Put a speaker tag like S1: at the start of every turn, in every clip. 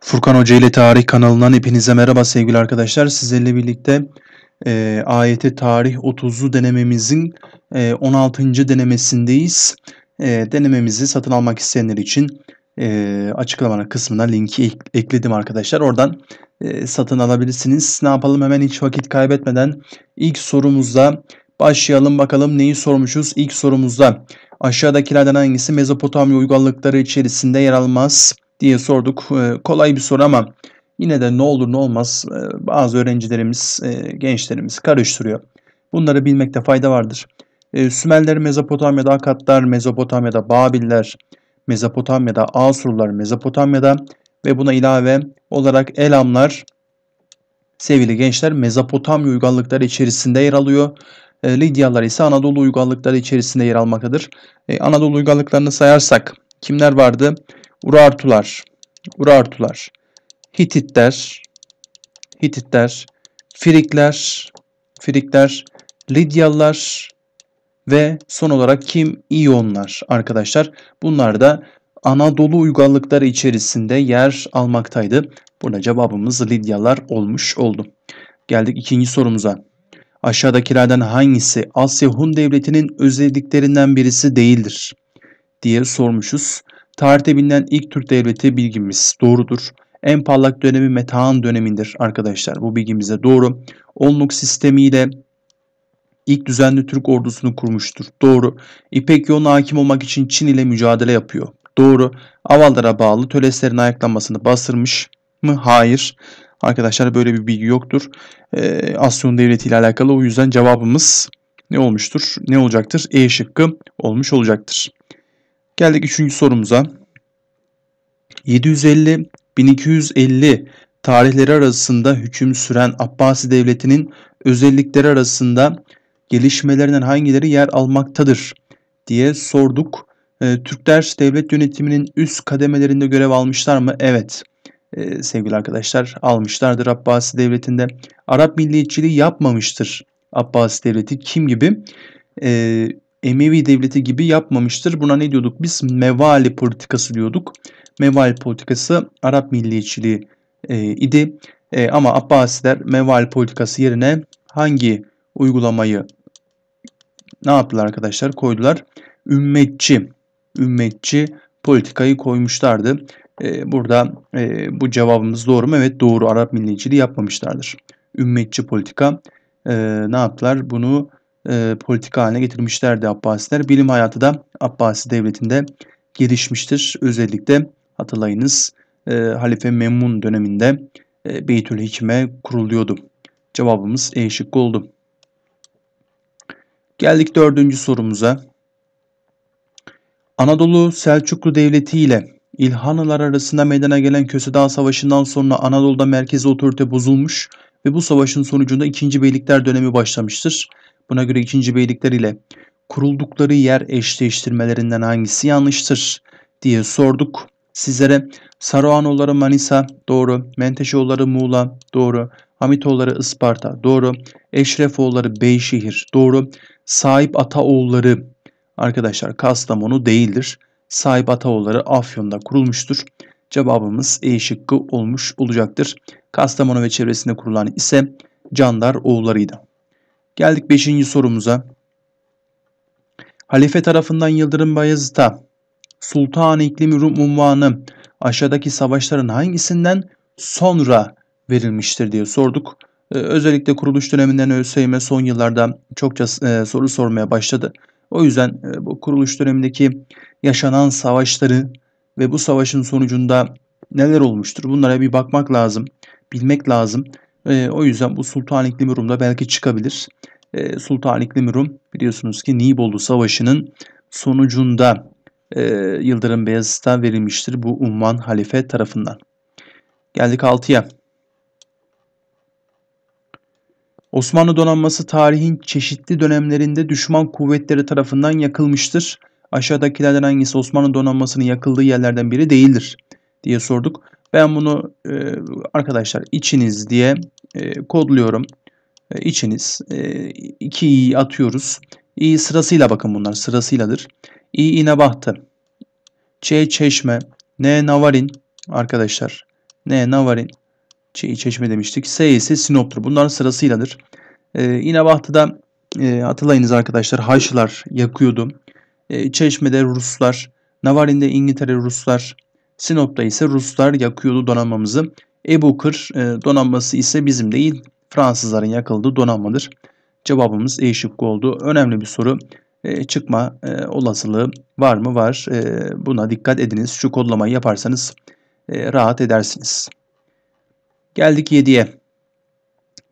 S1: Furkan Hoca ile Tarih kanalından hepinize merhaba sevgili arkadaşlar. Sizlerle birlikte e, AYT Tarih 30'lu denememizin e, 16. denemesindeyiz. E, denememizi satın almak isteyenler için e, açıklama kısmına linki ek, ekledim arkadaşlar. Oradan e, satın alabilirsiniz. Ne yapalım hemen hiç vakit kaybetmeden ilk sorumuzda başlayalım bakalım neyi sormuşuz. İlk sorumuzda aşağıdakilerden hangisi Mezopotamya uygarlıkları içerisinde yer almaz? Diye sorduk. E, kolay bir soru ama yine de ne olur ne olmaz e, bazı öğrencilerimiz, e, gençlerimiz karıştırıyor. Bunları bilmekte fayda vardır. E, Sümerler Mezopotamya'da, Akatlar Mezopotamya'da, Babiller Mezopotamya'da, Asurlar Mezopotamya'da ve buna ilave olarak Elamlar sevgili gençler Mezopotamya uygarlıkları içerisinde yer alıyor. Lidyalar ise Anadolu uygarlıkları içerisinde yer almaktadır. Anadolu uygarlıklarını sayarsak kimler vardı? Urartular, Urartular, Hititler, Hititler, Frikler, Frikler, Lidyalılar ve son olarak kim? İyonlar arkadaşlar. Bunlar da Anadolu uygarlıkları içerisinde yer almaktaydı. Burada cevabımız Lidyalar olmuş oldu. Geldik ikinci sorumuza. Aşağıdakilerden hangisi Asya Hun Devleti'nin özelliklerinden birisi değildir? diye sormuşuz. Tarihte bilinen ilk Türk devleti bilgimiz doğrudur. En parlak dönemi Metehan dönemindir arkadaşlar. Bu bilgimize doğru. Onluk sistemiyle ilk düzenli Türk ordusunu kurmuştur. Doğru. İpek yoluna hakim olmak için Çin ile mücadele yapıyor. Doğru. Avallara bağlı Töleslerin ayaklanmasını bastırmış mı? Hayır. Arkadaşlar böyle bir bilgi yoktur. Ee, Asyon Devleti ile alakalı o yüzden cevabımız ne olmuştur? Ne olacaktır? E şıkkı olmuş olacaktır. Geldik üçüncü sorumuza. 750-1250 tarihleri arasında hüküm süren Abbasi Devleti'nin özellikleri arasında gelişmelerinden hangileri yer almaktadır diye sorduk. Ee, Türkler devlet yönetiminin üst kademelerinde görev almışlar mı? Evet. Ee, sevgili arkadaşlar almışlardır Abbasi Devleti'nde. Arap milliyetçiliği yapmamıştır Abbasi Devleti. Kim gibi? Ee, Emevi devleti gibi yapmamıştır. Buna ne diyorduk biz? Mevali politikası diyorduk. Mevali politikası Arap milliyetçiliği e, idi. E, ama Abbasiler mevali politikası yerine hangi uygulamayı ne yaptılar arkadaşlar? Koydular. Ümmetçi, ümmetçi politikayı koymuşlardı. E, burada e, bu cevabımız doğru mu? Evet doğru. Arap milliyetçiliği yapmamışlardır. Ümmetçi politika e, ne yaptılar? Bunu e, politika haline getirmişlerdi Abbasiler. Bilim hayatı da Abbasi devletinde gelişmiştir. Özellikle hatırlayınız e, Halife Memmun döneminde e, Beytül Hikme kuruluyordu. Cevabımız E şıkkı oldu. Geldik dördüncü sorumuza. Anadolu Selçuklu Devleti ile İlhanlılar arasında meydana gelen Köse Savaşı'ndan sonra Anadolu'da merkezi otorite bozulmuş ve bu savaşın sonucunda 2. Beylikler dönemi başlamıştır. Buna göre 2. Beylikler ile kuruldukları yer eşleştirmelerinden hangisi yanlıştır diye sorduk. Sizlere Saruhanoğulları Manisa doğru, Menteşeoğulları Muğla doğru, Hamitoğulları Isparta doğru, Eşrefoğulları Beyşehir doğru, Sahip Ataoğulları arkadaşlar Kastamonu değildir. Sahip Ataoğulları Afyon'da kurulmuştur. Cevabımız E şıkkı olmuş olacaktır. Kastamonu ve çevresinde kurulan ise Candar oğullarıydı. Geldik 5. sorumuza. Halife tarafından Yıldırım Bayezid'a Sultan İklim Rum unvanı aşağıdaki savaşların hangisinden sonra verilmiştir diye sorduk. Ee, özellikle kuruluş döneminden ÖSYM son yıllarda çokça e, soru sormaya başladı. O yüzden e, bu kuruluş dönemindeki yaşanan savaşları ve bu savaşın sonucunda neler olmuştur bunlara bir bakmak lazım, bilmek lazım. E, o yüzden bu Sultan İklim Rum'da belki çıkabilir. E, Sultan İklim Rum biliyorsunuz ki Nibolu Savaşı'nın sonucunda e, Yıldırım Beyazıt'a verilmiştir bu Umman halife tarafından. Geldik 6'ya. Osmanlı donanması tarihin çeşitli dönemlerinde düşman kuvvetleri tarafından yakılmıştır. Aşağıdakilerden hangisi Osmanlı donanmasının yakıldığı yerlerden biri değildir diye sorduk. Ben bunu e, arkadaşlar içiniz diye e, kodluyorum. E, içiniz. E, iki i'yi atıyoruz. İ sırasıyla bakın bunlar sırasıyladır. İ inebahtı. Ç çeşme. N navarin arkadaşlar. N. Navarin. Ç. Çeşme demiştik. S ise Sinop'tur. Bunlar sırasıyladır. Ee, İnebahtı'da e, hatırlayınız arkadaşlar Haçlılar yakıyordu. E, Çeşme'de Ruslar, Navarin'de İngiltere Ruslar, Sinop'ta ise Ruslar yakıyordu donanmamızı. Ebu Kır e, donanması ise bizim değil Fransızların yakıldığı donanmadır. Cevabımız E şıkkı oldu. Önemli bir soru. E, çıkma e, olasılığı var mı? Var. E, buna dikkat ediniz. Şu kodlamayı yaparsanız e, rahat edersiniz. Geldik 7'ye.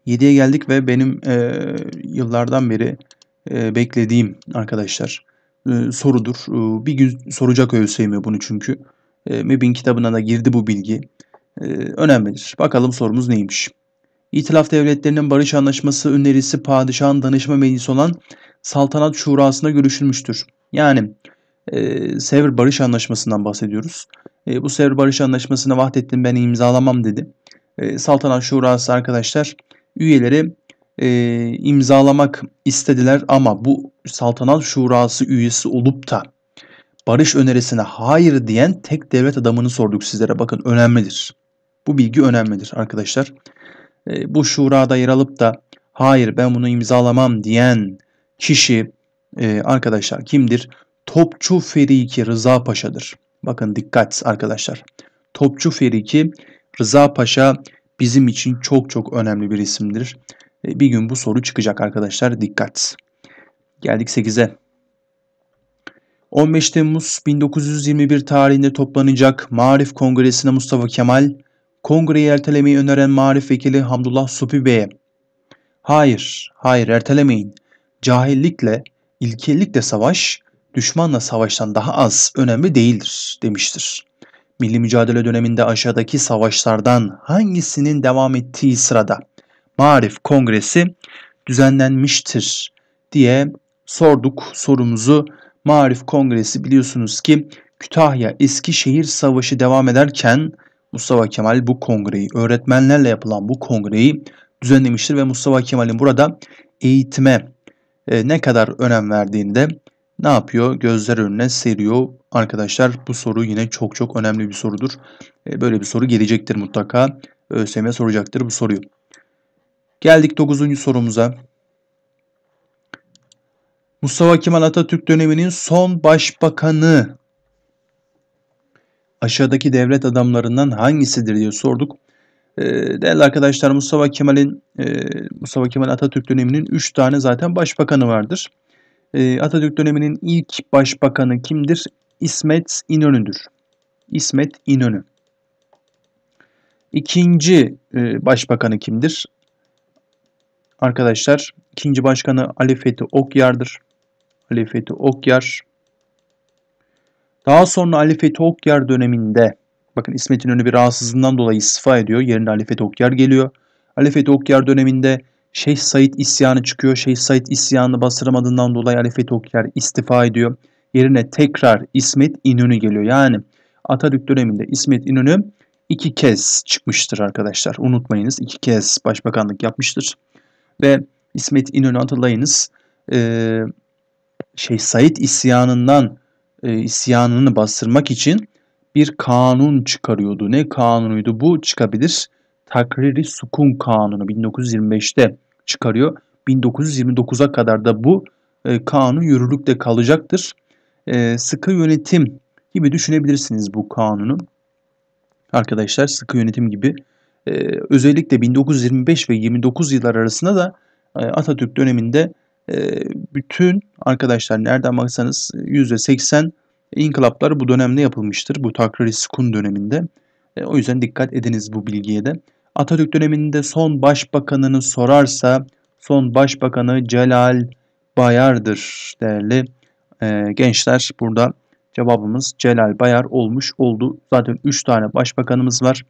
S1: 7'ye geldik ve benim e, yıllardan beri e, beklediğim arkadaşlar e, sorudur. E, bir gün soracak ÖSYM bunu çünkü. E, kitabına da girdi bu bilgi. E, önemlidir. Bakalım sorumuz neymiş? İtilaf devletlerinin barış anlaşması önerisi padişahın danışma meclisi olan saltanat şurasında görüşülmüştür. Yani e, Sevr Barış Anlaşması'ndan bahsediyoruz. E, bu Sevr Barış Anlaşması'na Vahdettin ben imzalamam dedi. E, saltanat şurası arkadaşlar üyeleri e, imzalamak istediler ama bu saltanat şurası üyesi olup da barış önerisine hayır diyen tek devlet adamını sorduk sizlere. Bakın önemlidir. Bu bilgi önemlidir arkadaşlar. E, bu şurada yer alıp da hayır ben bunu imzalamam diyen kişi e, arkadaşlar kimdir? Topçu Feriki Rıza Paşa'dır. Bakın dikkat arkadaşlar. Topçu Feriki Rıza Paşa bizim için çok çok önemli bir isimdir. E, bir gün bu soru çıkacak arkadaşlar. Dikkat. Geldik 8'e. 15 Temmuz 1921 tarihinde toplanacak Marif Kongresi'ne Mustafa Kemal, kongreyi ertelemeyi öneren Marif Vekili Hamdullah Supi Bey'e Hayır, hayır ertelemeyin. Cahillikle, ilkellikle savaş, düşmanla savaştan daha az önemli değildir demiştir. Milli mücadele döneminde aşağıdaki savaşlardan hangisinin devam ettiği sırada Marif Kongresi düzenlenmiştir diye sorduk sorumuzu. Marif Kongresi biliyorsunuz ki Kütahya Eskişehir Savaşı devam ederken Mustafa Kemal bu kongreyi, öğretmenlerle yapılan bu kongreyi düzenlemiştir ve Mustafa Kemal'in burada eğitime e, ne kadar önem verdiğini de ne yapıyor? Gözler önüne seriyor. Arkadaşlar bu soru yine çok çok önemli bir sorudur. E, böyle bir soru gelecektir mutlaka. ÖSYM soracaktır bu soruyu. Geldik 9. sorumuza. Mustafa Kemal Atatürk döneminin son başbakanı aşağıdaki devlet adamlarından hangisidir diye sorduk. Ee, değerli arkadaşlar Mustafa Kemal'in e, Mustafa Kemal Atatürk döneminin 3 tane zaten başbakanı vardır. Ee, Atatürk döneminin ilk başbakanı kimdir? İsmet İnönü'dür. İsmet İnönü. İkinci e, başbakanı kimdir? Arkadaşlar ikinci başkanı Ali Fethi Okyar'dır. Ali Fethi Okyar. Daha sonra Ali Fethi Okyar döneminde bakın İsmet İnönü bir rahatsızlığından dolayı istifa ediyor. Yerine Ali Fethi Okyar geliyor. Ali Fethi Okyar döneminde Şeyh Said isyanı çıkıyor. Şeyh Said isyanını bastıramadığından dolayı Ali Fethi Okyar istifa ediyor. Yerine tekrar İsmet İnönü geliyor. Yani Atatürk döneminde İsmet İnönü iki kez çıkmıştır arkadaşlar. Unutmayınız iki kez başbakanlık yapmıştır. Ve İsmet İnönü hatırlayınız e, şey Said isyanından e, isyanını bastırmak için bir kanun çıkarıyordu. Ne kanunuydu bu? Çıkabilir. Takriri Sukun Kanunu 1925'te çıkarıyor. 1929'a kadar da bu e, kanun yürürlükte kalacaktır. E, sıkı yönetim gibi düşünebilirsiniz bu kanunu. Arkadaşlar sıkı yönetim gibi. E, özellikle 1925 ve 29 yıllar arasında da e, Atatürk döneminde bütün arkadaşlar nereden baksanız %80 inkılaplar bu dönemde yapılmıştır. Bu takrir sukun döneminde. E, o yüzden dikkat ediniz bu bilgiye de. Atatürk döneminde son başbakanını sorarsa son başbakanı Celal Bayar'dır değerli e, gençler. Burada cevabımız Celal Bayar olmuş oldu. Zaten 3 tane başbakanımız var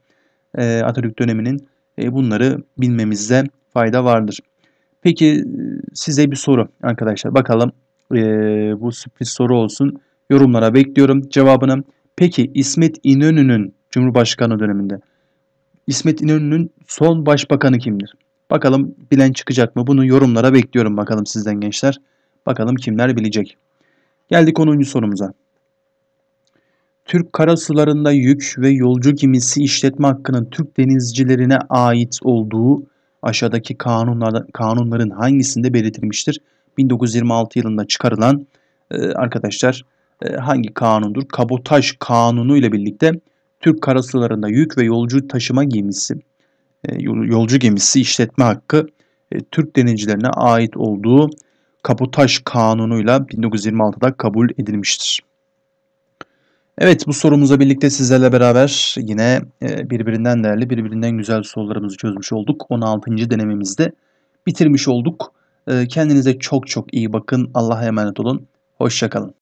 S1: e, Atatürk döneminin. E, bunları bilmemizde fayda vardır. Peki size bir soru arkadaşlar. Bakalım e, bu sürpriz soru olsun. Yorumlara bekliyorum cevabını. Peki İsmet İnönü'nün Cumhurbaşkanı döneminde İsmet İnönü'nün son başbakanı kimdir? Bakalım bilen çıkacak mı? Bunu yorumlara bekliyorum bakalım sizden gençler. Bakalım kimler bilecek. Geldik 10. sorumuza. Türk karasularında yük ve yolcu gemisi işletme hakkının Türk denizcilerine ait olduğu aşağıdaki kanunlarda, kanunların hangisinde belirtilmiştir? 1926 yılında çıkarılan e, arkadaşlar e, hangi kanundur? Kabotaj kanunu ile birlikte Türk karasularında yük ve yolcu taşıma gemisi, e, yolcu gemisi işletme hakkı e, Türk denizcilerine ait olduğu Kabotaj kanunuyla 1926'da kabul edilmiştir. Evet bu sorumuza birlikte sizlerle beraber yine e, birbirinden değerli, birbirinden güzel sorularımızı çözmüş olduk. 16. denememizde bitirmiş olduk. E, kendinize çok çok iyi bakın. Allah'a emanet olun. Hoşçakalın.